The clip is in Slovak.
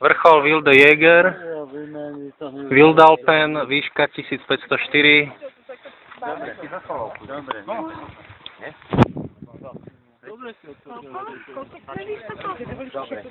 Vrchol Wilde Jäger, Wildalpen, výška 1504. Dobre, Dobre. No. Dobre si otvoril. Dobre.